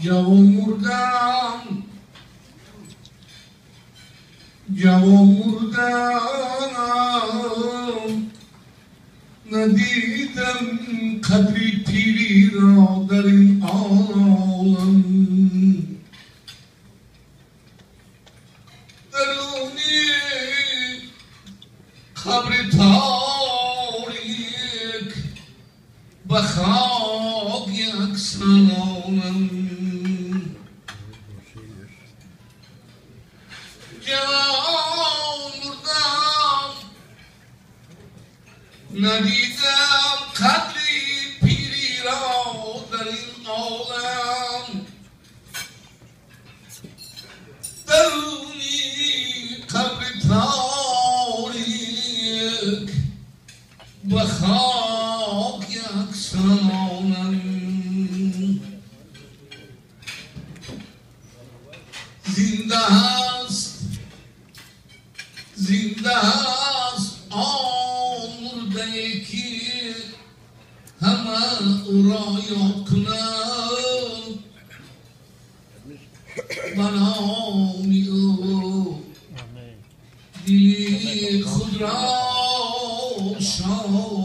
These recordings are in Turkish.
جوان مردم جوان مردم ندیدم قدری پیری را در این عالم. درونی قبر تاریک به ندیدم قدری پیری را در این عالم درونی قبر تاریک به خاک یک سلامم زنده هست زنده هست آن belki hemen ura yoklar bana olmuyor dili kudra şah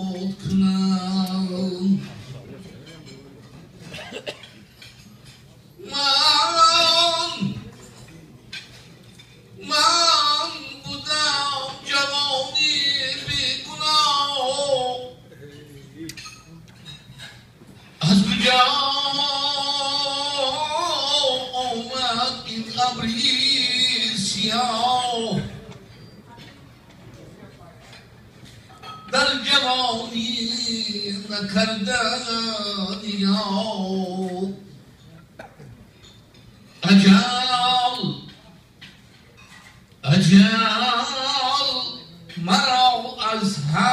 bel cerahine kerden ya. Ecel Ecel Merav azhar.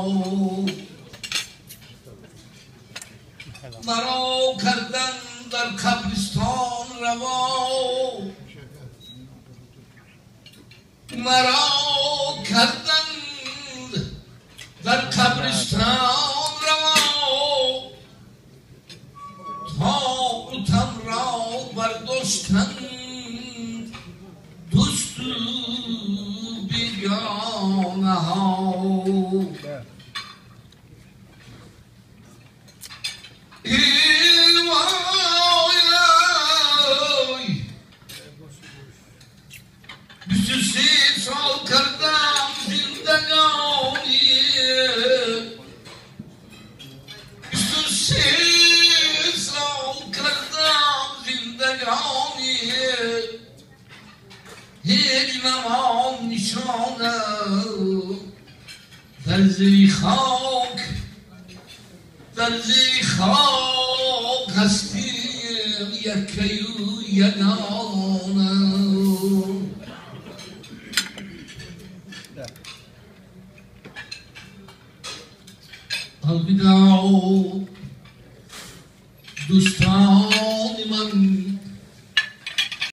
کردن در قبرستان روا مرا کردن در قبرستان روا تابوتم را برداشتن بیست و سه سال کردم زندگانی بیست و سه سال کردم زندگانی هیچ نمان نشانه در زیر خاک در زیر خاک هستیم یکی و یگانه الوداع دوستان من